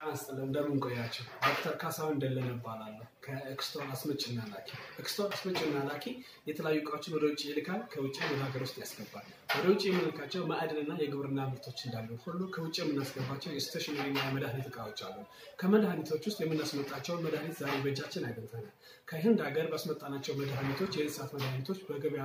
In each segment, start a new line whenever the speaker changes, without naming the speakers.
ጤና ይስጥልኝ እንደምን ቆያችሁ። ዶክተር ካሳሁን ደለለ እባላለሁ ከኤክስቶል አስመጭና ላኪ። ኤክስቶል አስመጭና ላኪ የተለያዩ እቃዎችን ወደ ውጭ ይልካል፣ ከውጭ ወደ ሀገር ውስጥ ያስገባል። ወደ ውጭ የምንልካቸው ማዕድንና የግብርና ምርቶች እንዳሉ ሁሉ ከውጭ የምናስገባቸው የ stationery ና የመድኃኒት እቃዎች አሉ። ከመድኃኒቶች ውስጥ የምናስመጣቸውን መድኃኒት ዛሬ በእጃችን አግኝተናል። ከህንድ ሀገር ባስመጣናቸው መድኃኒቶች፣ የእንስሳት መድኃኒቶች በገበያ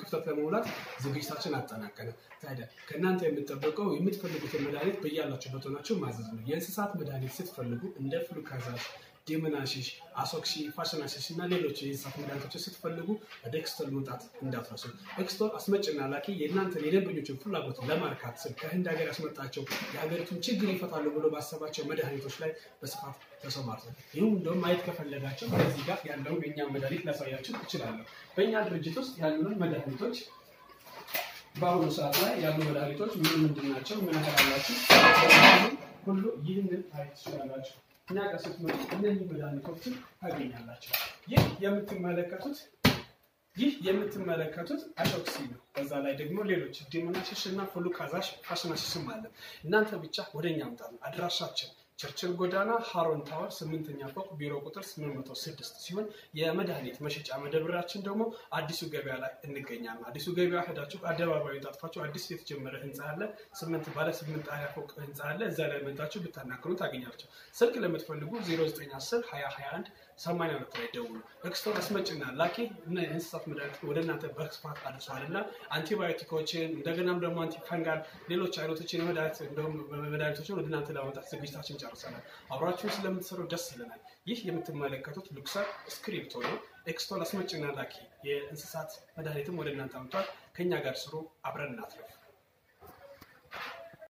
ክፍተት ለመሙላት ዝግጅታችን አጠናቀናል። ታዲያ ከእናንተ የሚጠበቀው የምትፈልጉትን መድኃኒት በያላችሁበት ሆናችሁ ማዘዝ ነው። የእንስሳት መድኃኒት ስትፈልጉ እንደ ፍሉካዛሽ፣ ዴመናሺሽ፣ አሶክሲ፣ ፋሽናሺሽ እና ሌሎች የእንስሳት መድኃኒቶችን ስትፈልጉ ወደ ኤክስቶል መውጣት እንዳትረሱ። ኤክስቶል አስመጭና ላኪ የእናንተን የደንበኞችን ፍላጎት ለማርካት ሲል ከህንድ ሀገር ያስመጣቸው የሀገሪቱን ችግር ይፈታሉ ብሎ ባሰባቸው መድኃኒቶች ላይ በስፋት ተሰማርቷል። ይህም እንደውም ማየት ከፈለጋችሁ ከዚህ ጋር ያለውን የእኛ መድኃኒት ላሳያችሁ እችላለሁ። በእኛ ድርጅት ውስጥ ያሉንን መድኃኒቶች በአሁኑ ሰዓት ላይ ያሉ መድኃኒቶች ምን ምንድን ናቸው? ምን ያህል አላችሁ? ሁሉ ይህንን ማየት ትችላላችሁ። እኛ ጋር ስትመጡ እነዚህ መድኃኒቶችን ታገኛላችሁ። ይህ የምትመለከቱት ይህ የምትመለከቱት አሾክሲ ነው። በዛ ላይ ደግሞ ሌሎች ዲሞናሽሽ እና ፉሉካዛሽ ፋሽናሽሽም አለ። እናንተ ብቻ ወደ እኛ ምጣ ነው። አድራሻችን ቸርችል ጎዳና ሃሮን ታወር ስምንተኛ ፎቅ ቢሮ ቁጥር 806 ሲሆን የመድኃኒት መሸጫ መደብራችን ደግሞ አዲሱ ገበያ ላይ እንገኛለን። አዲሱ ገበያ ሄዳችሁ አደባባዩ ታጥፋችሁ አዲስ የተጀመረ ህንፃ አለ። ስምንት ባለ ስምንት ጣሪያ ፎቅ ህንፃ አለ። እዛ ላይ መጣችሁ ብታናግሩ ታገኛላችሁ። ስልክ ለምትፈልጉ 0910 2021 ሰማንያ ሁለት ላይ ደውሉ። ኤክስቶል አስመጭና ላኪ እና የእንስሳት መድኃኒት ወደ እናንተ በስፋት አድርሰዋል እና አንቲባዮቲኮችን እንደገናም ደግሞ antifungal ሌሎች አይነቶችን መድኃኒቶችን ወደ እናንተ ለማምጣት ዝግጅታችን ጨርሰናል። አብራችሁን ስለምትሰሩ ደስ ይለናል። ይህ የምትመለከቱት ሉክሰር ስክሪፕቶ ነው። ኤክስቶል አስመጭና ላኪ የእንስሳት መድኃኒትም ወደ እናንተ አምጥቷል። ከእኛ ጋር ስሩ፣ አብረን እናትረፍ።